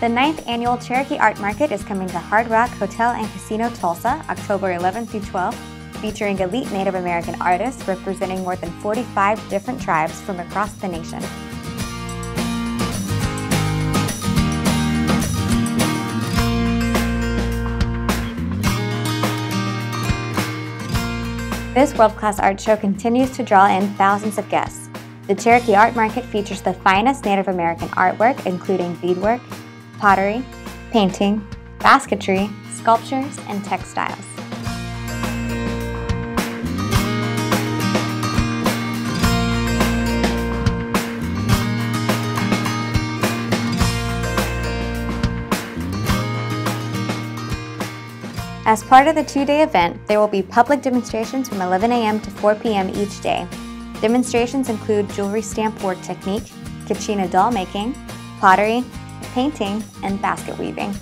The ninth annual Cherokee Art Market is coming to Hard Rock Hotel and Casino Tulsa, October 11th through 12th, featuring elite Native American artists representing more than 45 different tribes from across the nation. This world-class art show continues to draw in thousands of guests. The Cherokee Art Market features the finest Native American artwork, including beadwork, pottery, painting, basketry, sculptures, and textiles. As part of the two-day event, there will be public demonstrations from 11 a.m. to 4 p.m. each day. Demonstrations include jewelry stamp work technique, kachina doll making, pottery, painting, and basket weaving.